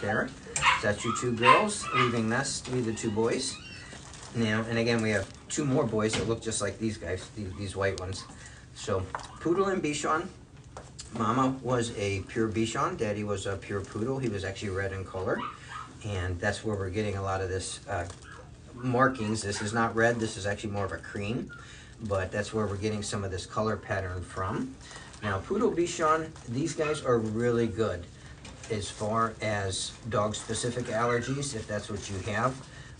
there. So that's your two girls, leaving us be the two boys. Now, and again, we have two more boys that look just like these guys, these, these white ones. So, Poodle and Bichon. Mama was a pure Bichon. Daddy was a pure Poodle. He was actually red in color. And that's where we're getting a lot of this uh, markings. This is not red. This is actually more of a cream. But that's where we're getting some of this color pattern from. Now, Poodle Bichon, these guys are really good as far as dog-specific allergies, if that's what you have.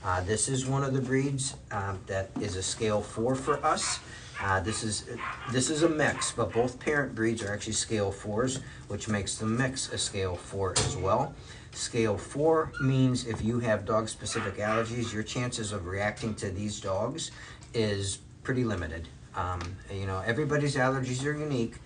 Uh, this is one of the breeds um, that is a scale four for us. Uh, this is this is a mix, but both parent breeds are actually scale fours, which makes the mix a scale four as well. Scale four means if you have dog-specific allergies, your chances of reacting to these dogs is pretty limited. Um, you know, everybody's allergies are unique,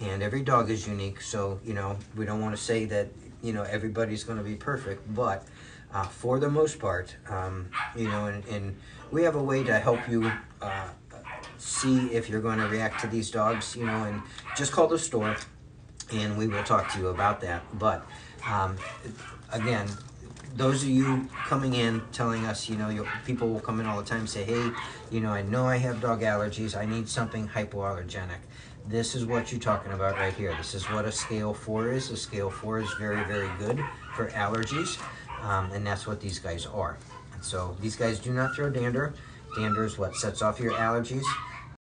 and every dog is unique. So you know, we don't want to say that you know everybody's going to be perfect, but uh, for the most part, um, you know, and, and, we have a way to help you uh, see if you're going to react to these dogs, you know, and just call the store, and we will talk to you about that. But um, again, those of you coming in telling us, you know, people will come in all the time and say, hey, you know, I know I have dog allergies. I need something hypoallergenic. This is what you're talking about right here. This is what a scale 4 is. A scale 4 is very, very good for allergies, um, and that's what these guys are. so these guys do not throw dander. Dander is what sets off your allergies.